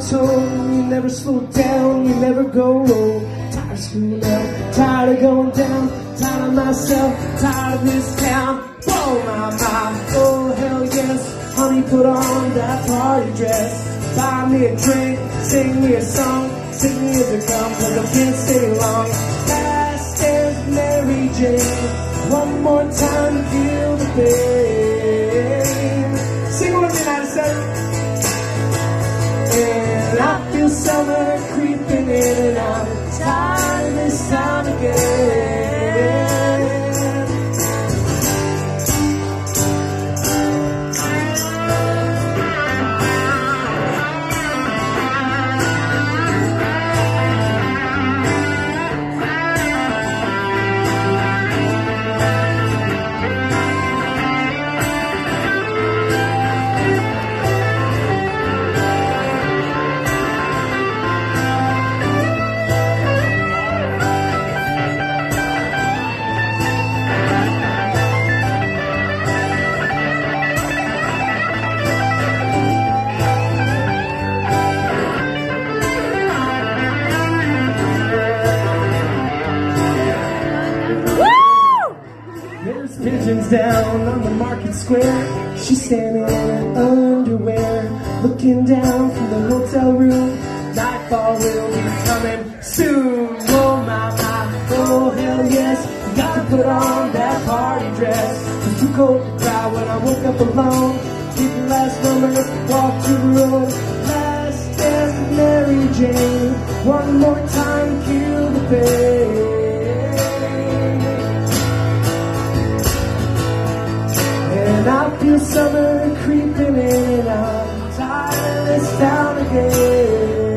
told you never slow down, you never go old. Tired of screwing up, tired of going down, tired of myself, tired of this town. Whoa, my, my, oh hell yes, honey, put on that party dress. Buy me a drink, sing me a song, sing me as it cause I can't stay long. Last dance, Mary Jane, one more time feel the pain. Summer creeping in and I'm tired of this time again. Down on the market square. She's standing in her underwear, looking down from the hotel room. Nightfall will be coming soon. Oh my my, oh hell yes, got to put on that party dress. It's too cold to cry when I woke up alone. Keep the last number, walk to the road. Last dance, Mary Jane. One more time, kill the pain. And I feel summer creeping in and I'm tired of this town again.